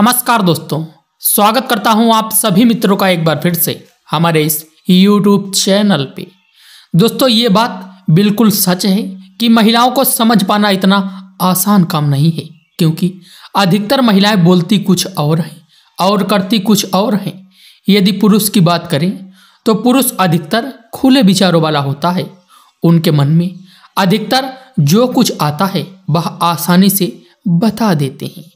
नमस्कार दोस्तों, स्वागत करता हूँ आप सभी मित्रों का एक बार फिर से हमारे इस YouTube चैनल पे। दोस्तों, ये बात बिल्कुल सच है कि महिलाओं को समझ पाना इतना आसान काम नहीं है, क्योंकि अधिकतर महिलाएँ बोलती कुछ और हैं और करती कुछ और हैं। यदि पुरुष की बात करें तो पुरुष अधिकतर खुले विचारों वाला होता है। उनके मन में अधिकतर जो कुछ आता है, वह आसानी से बता देते हैं।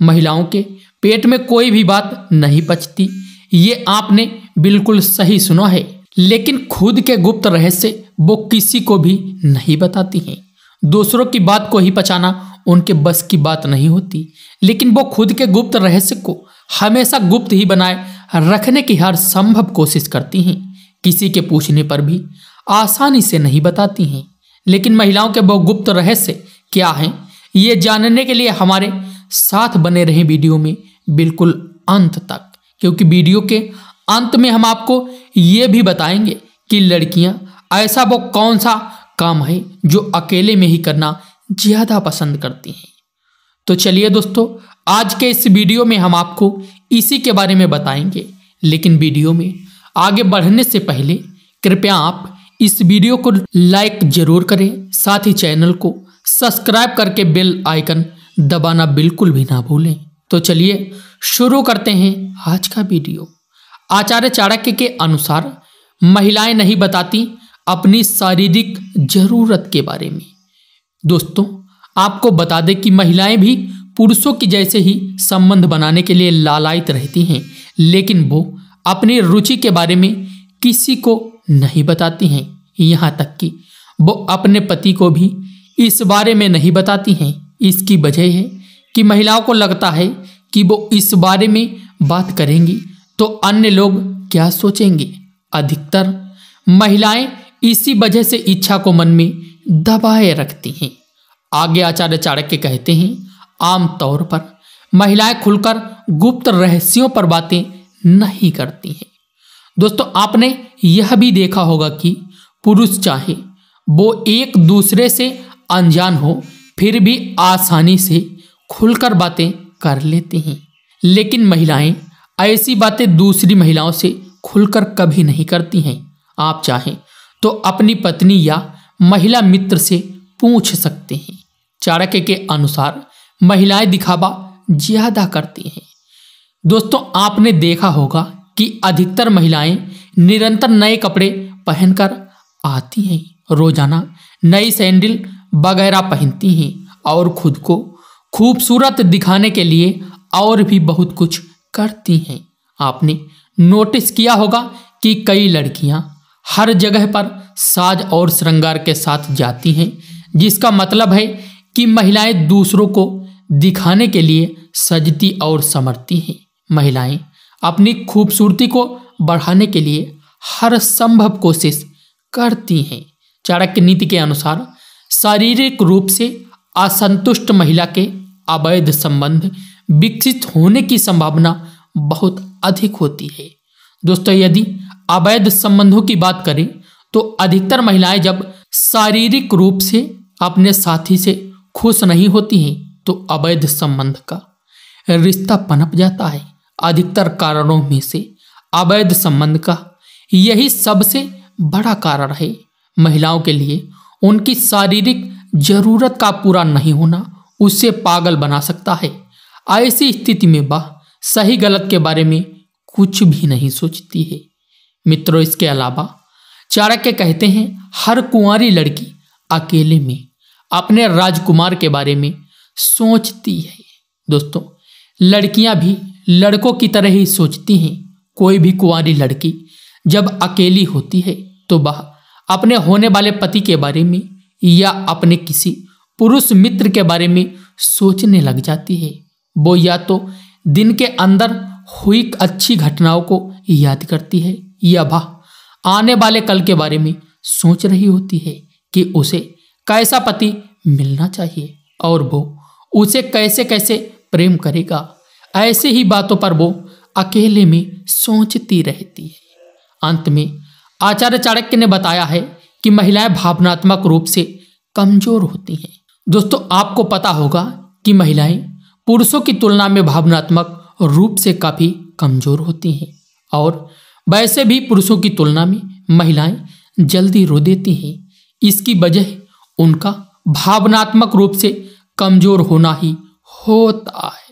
महिलाओं के पेट में कोई भी बात नहीं पचती ये आपने बिल्कुल सही सुना है, लेकिन खुद के गुप्त रहस्य वो किसी को भी नहीं बताती हैं। दूसरों की बात को ही पचाना उनके बस की बात नहीं होती, लेकिन वो खुद के गुप्त रहस्य को हमेशा गुप्त ही बनाए रखने की हर संभव कोशिश करती हैं। किसी के पूछने पर भी आसानी से नहीं बताती हैं। लेकिन महिलाओं के वो गुप्त रहस्य क्या हैं, ये जानने के लिए हमारे साथ बने रहें वीडियो में बिल्कुल अंत तक। क्योंकि वीडियो के अंत में हम आपको ये भी बताएँगे कि लड़कियाँ ऐसा वो कौन सा काम है जो अकेले में ही करना ज़्यादा पसंद करती हैं। तो चलिए दोस्तों, आज के इस वीडियो में हम आपको इसी के बारे में बताएँगे। लेकिन वीडियो में आगे बढ़ने से पहले कृपया आप इस वीडियो को लाइक ज़रूर करें। साथ ही चैनल को सब्सक्राइब करके बेल आइकन दबाना बिल्कुल भी ना भूलें। तो चलिए शुरू करते हैं आज का वीडियो। आचार्य चाणक्य के अनुसार महिलाएँ नहीं बताती अपनी शारीरिक ज़रूरत के बारे में। दोस्तों, आपको बता दें कि महिलाएँ भी पुरुषों की जैसे ही संबंध बनाने के लिए लालायित रहती हैं, लेकिन वो अपनी रुचि के बारे में किसी को नहीं बताती हैं। यहाँ तक कि वो अपने पति को भी इस बारे में नहीं बताती हैं इसकी वजह है कि महिलाओं को लगता है कि वो इस बारे में बात करेंगी। तो अन्य लोग क्या सोचेंगे? अधिकतर महिलाएँ इसी वजह से इच्छा को मन में दबाए रखती हैं। आगे आचार्य चाणक्य कहते हैं आमतौर पर महिलाएँ खुलकर गुप्त रहस्यों पर बातें नहीं करती हैं। दोस्तों, आपने यह भी देखा होगा कि पुरुष चाहे वो एक दूसरे से अनजान हो फिर भी आसानी से खुलकर बातें कर लेते हैं। लेकिन महिलाएँ ऐसी बातें दूसरी महिलाओं से खुलकर कभी नहीं करती हैं। आप चाहें तो अपनी पत्नी या महिला मित्र से पूछ सकते हैं। चाणक्य के अनुसार महिलाएँ दिखावा ज़्यादा करती हैं। दोस्तों, आपने देखा होगा कि अधिकतर महिलाएँ निरंतर नए कपड़े पहनकर आती हैं। रोज़ाना नई सैंडल वगैरह पहनती हैं और खुद को खूबसूरत दिखाने के लिए और भी बहुत कुछ करती हैं। आपने नोटिस किया होगा कि कई लड़कियाँ हर जगह पर साज और श्रृंगार के साथ जाती हैं, जिसका मतलब है कि महिलाएँ दूसरों को दिखाने के लिए सजती और समरती हैं। महिलाएँ अपनी खूबसूरती को बढ़ाने के लिए हर संभव कोशिश करती हैं। चाणक्य नीति के अनुसार शारीरिक रूप से असंतुष्ट महिला के अवैध संबंध विकसित होने की संभावना बहुत अधिक होती है। दोस्तों, यदि अवैध संबंधों की बात करें तो अधिकतर महिलाएँ जब शारीरिक रूप से अपने साथी से खुश नहीं होती हैं तो अवैध संबंध का रिश्ता पनप जाता है। अधिकतर कारणों में से अवैध संबंध का यही सबसे बड़ा कारण है। महिलाओं के लिए उनकी शारीरिक ज़रूरत का पूरा नहीं होना उसे पागल बना सकता है। ऐसी स्थिति में वह सही गलत के बारे में कुछ भी नहीं सोचती है। मित्रों, इसके अलावा चाणक्य कहते हैं, हर कुंवारी लड़की अकेले में, अपने राजकुमार के बारे में सोचती है। दोस्तों, लड़कियाँ भी लड़कों की तरह ही सोचती हैं। कोई भी कुंवारी लड़की जब अकेली होती है तो वह अपने होने वाले पति के बारे में या अपने किसी पुरुष मित्र के बारे में सोचने लग जाती है। वो या तो दिन के अंदर हुई अच्छी घटनाओं को याद करती है या वह आने वाले कल के बारे में सोच रही होती है कि उसे कैसा पति मिलना चाहिए और वो उसे कैसे कैसे प्रेम करेगा। ऐसे ही बातों पर वो अकेले में सोचती रहती है। अंत में आचार्य चाणक्य ने बताया है कि महिलाएँ भावनात्मक रूप से कमज़ोर होती हैं। दोस्तों, आपको पता होगा कि महिलाएँ पुरुषों की तुलना में भावनात्मक रूप से काफ़ी कमज़ोर होती हैं और वैसे भी पुरुषों की तुलना में महिलाएँ जल्दी रो देती हैं। इसकी वजह उनका भावनात्मक रूप से कमज़ोर होना ही होता है।